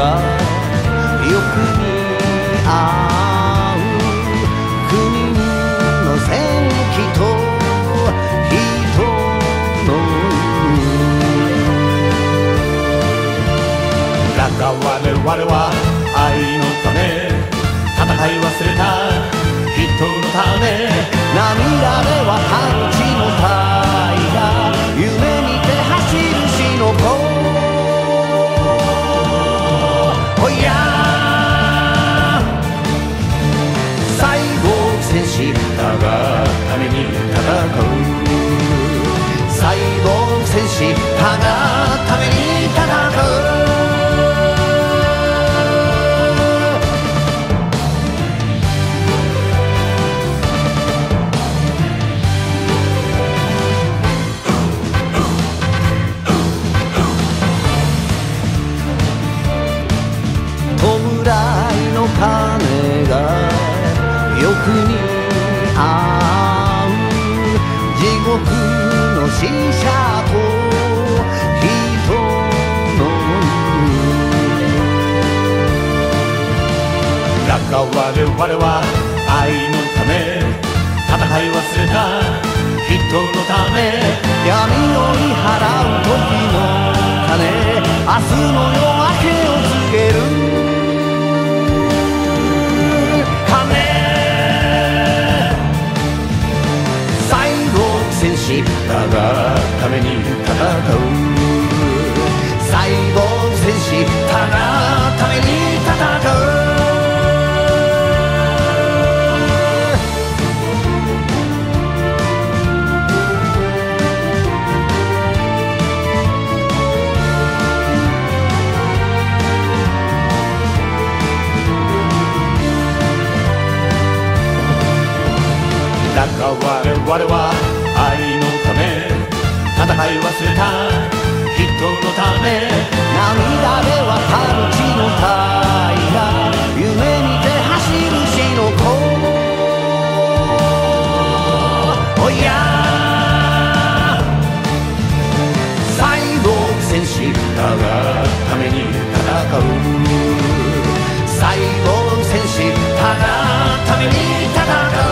がよく似合う国の戦記と人のだが我々は愛のため戦い忘れた。後戦士たがために戦う。弔いの鐘がよく似合う。地獄の使者我々は愛のため戦い忘れた人のため闇を見払う時の鐘明日の夜明けを告げる。鐘。最後戦士だがためにだが我々は愛のため戦い忘れた人のため涙ではパンチの平夢見て走る死の子おや最後戦士だがために戦う最後戦士たがために戦う。